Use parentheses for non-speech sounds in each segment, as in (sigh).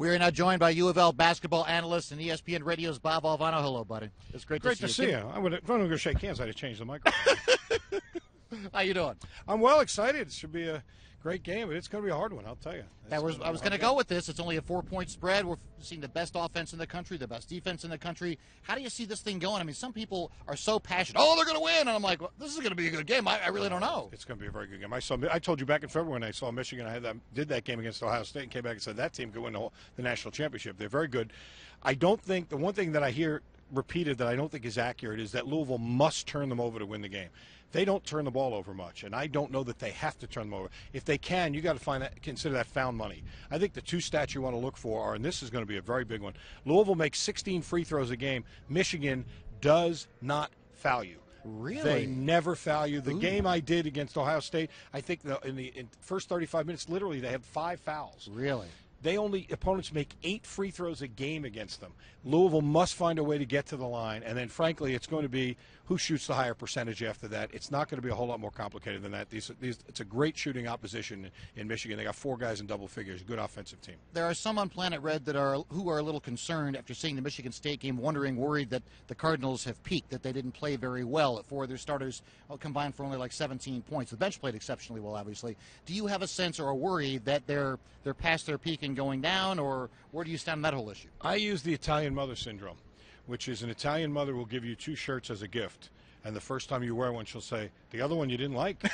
We are now joined by U of L basketball analyst and ESPN Radio's Bob Valvano. Hello, buddy. It's great, Great to to see, see you. I would, if I'm going to shake hands, I'd have changed the microphone. (laughs) How you doing? I'm well excited. It should be a great game, but it's going to be a hard one, I'll tell you. That was I was going to go with this. It's only a four-point spread. We're seeing the best offense in the country, the best defense in the country. How do you see this thing going? I mean, some people are so passionate. Oh, they're going to win, and I'm like, well, this is going to be a good game. I, I really don't know. It's going to be a very good game. I saw. I told you back in February when I saw Michigan. I had that, did that game against Ohio State and came back and said that team could win the, whole, the national championship. They're very good. I don't think the one thing that I hear repeated that I don't think is accurate is that Louisville must turn them over to win the game. They don't turn the ball over much, and I don't know that they have to turn them over. If they can, you got to find that, consider that found money. I think the two stats you want to look for are, and this is going to be a very big one. Louisville makes 16 free throws a game. Michigan does not foul you. Really? They never foul you. The game I did against Ohio State, I think the, in the in first 35 minutes, literally, they had five fouls. Really? They only opponents make eight free throws a game against them. Louisville must find a way to get to the line, and then frankly, it's going to be who shoots the higher percentage after that. It's not going to be a whole lot more complicated than that. These, these, it's a great shooting opposition in Michigan. They got four guys in double figures. Good offensive team. There are some on Planet Red that are who are a little concerned after seeing the Michigan State game, wondering, worried that the Cardinals have peaked, that they didn't play very well. Four of their starters combined for only like 17 points. The bench played exceptionally well, obviously. Do you have a sense or a worry that they're they're past their peak going down, or where do you stand on that whole issue? I use the Italian mother syndrome, which is an Italian mother will give you two shirts as a gift, and the first time you wear one, she'll say, "The other one you didn't like." (laughs)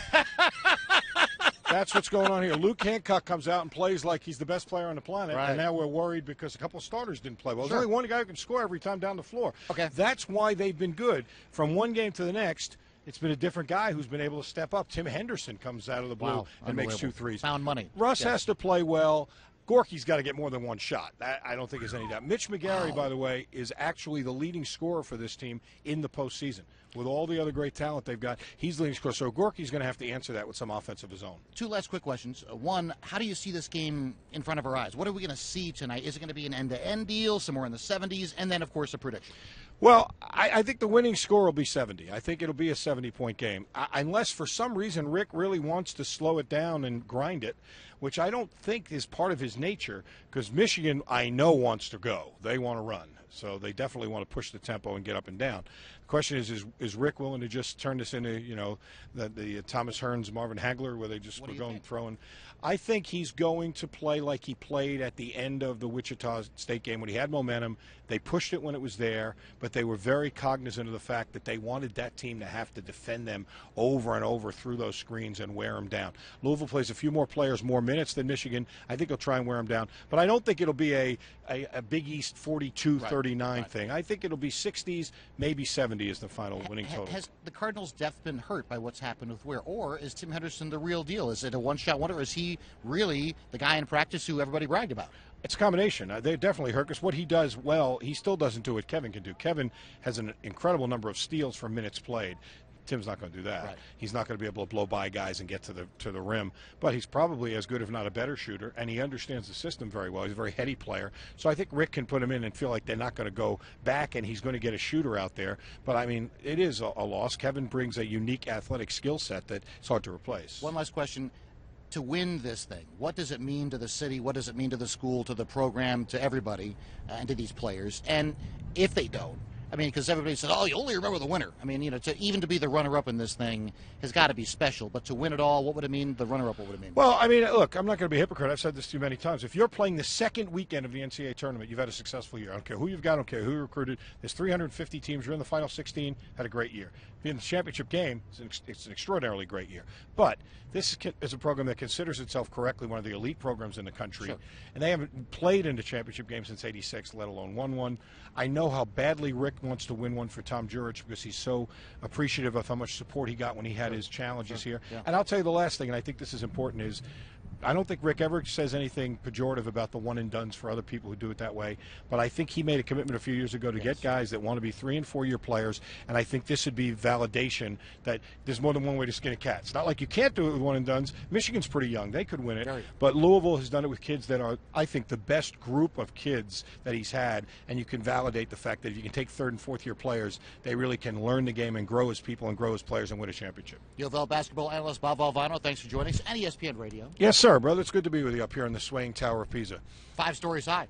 That's what's going on here. Luke Hancock comes out and plays like he's the best player on the planet, Right. and now we're worried because a couple of starters didn't play well. Sure. There's only one guy who can score every time down the floor. Okay. That's why they've been good. From one game to the next, it's been a different guy who's been able to step up. Tim Henderson comes out of the blue Wow, and makes two threes. Found money. Russ Yes. has to play well. Gorgui's got to get more than one shot. That, I don't think there's any doubt. Mitch McGary, by the way, is actually the leading scorer for this team in the postseason. With all the other great talent they've got, he's the leading scorer. So Gorgui's going to have to answer that with some offense of his own. Two last quick questions. Uh, One, how do you see this game in front of our eyes? What are we going to see tonight? Is it going to be an end-to-end deal, somewhere in the 70s, and then, of course, a prediction? Well, I, I think the winning score will be 70. I think it'll be a 70 point game. I, unless for some reason Rick really wants to slow it down and grind it, which I don't think is part of his nature, because Michigan, I know, wants to go. They want to run. So they definitely want to push the tempo and get up and down. The question is, is, is Rick willing to just turn this into, you know, the, the uh, Thomas Hearns, Marvin Hagler, where they just What were going think? throwing? I think he's going to play like he played at the end of the Wichita State game when he had momentum. They pushed it when it was there, but they were very cognizant of the fact that they wanted that team to have to defend them over and over through those screens and wear them down. Louisville plays a few more players, more minutes than Michigan. I think they'll try and wear them down, but I don't think it'll be a, a, a Big East 42 39 right. thing. I think it'll be 60s, maybe 70 is the final winning total. Has the Cardinals' depth been hurt by what's happened with Ware, or is Tim Henderson the real deal? Is it a one-shot wonder, or is he really the guy in practice who everybody bragged about? It's a combination. Uh, They definitely hurt because what he does well, he still doesn't do what Kevin can do. Kevin has an incredible number of steals for minutes played. Tim's not going to do that. Right. He's not going to be able to blow by guys and get to the to the rim. But he's probably as good, if not a better shooter, and he understands the system very well. He's a very heady player. So I think Rick can put him in and feel like they're not going to go back, and he's going to get a shooter out there. But I mean, it is a, a loss. Kevin brings a unique athletic skill set that it's hard to replace. One last question. To win this thing, what does it mean to the city? What does it mean to the school, to the program, to everybody, uh, and to these players? And if they don't, I mean, because everybody says, "Oh, you only remember the winner." I mean, you know, to even to be the runner-up in this thing has got to be special. But to win it all, what would it mean? The runner-up, what would it mean? Well, I mean, uh, look, I'm not going to be a hypocrite. I've said this too many times. If you're playing the second weekend of the NCAA tournament, you've had a successful year. I don't care who you've got, I don't care who you recruited. There's 350 teams. You're in the final 16. Had a great year. Being in the championship game, it's an, ex- it's an extraordinarily great year. But this is, is a program that considers itself correctly one of the elite programs in the country, Sure. and they haven't played in the championship game since '86, let alone won one. I know how badly Rick wants to win one for Tom Jurich because he's so appreciative of how much support he got when he had his challenges here. Yeah. And I'll tell you the last thing, and I think this is important, is I don't think Rick ever says anything pejorative about the one and dones for other people who do it that way. But I think he made a commitment a few years ago to get guys that want to be three and four year players. And I think this would be validation that there's more than one way to skin a cat. It's not like you can't do it with one and dones. Michigan's pretty young; they could win it. Young. But Louisville has done it with kids that are, I think, the best group of kids that he's had. And you can validate the fact that if you can take third and fourth year players, they really can learn the game and grow as people and grow as players and win a championship. U of L basketball analyst Bob Valvano, thanks for joining us, and ESPN Radio. Yes, sir, brother. It's good to be with you up here in the swaying tower of Pisa. Five stories high.